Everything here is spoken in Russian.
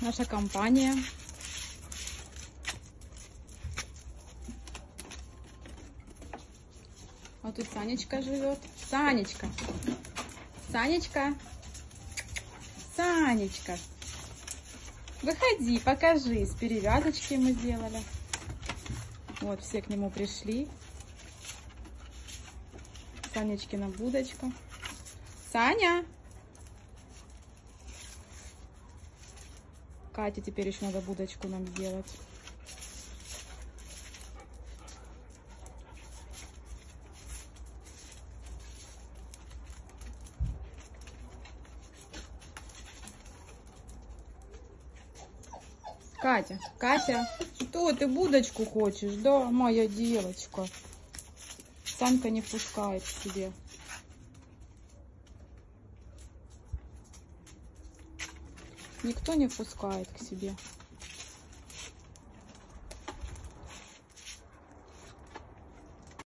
наша компания. А тут Санечка живет. Санечка. Санечка. Санечка. Выходи, покажись. Перевязочки мы сделали. Вот, все к нему пришли. Санечкина будочка. Саня! Кате теперь еще надо будочку нам сделать. Катя, Катя, что ты будочку хочешь, да, моя девочка? Санька не впускает к себе. Никто не впускает к себе.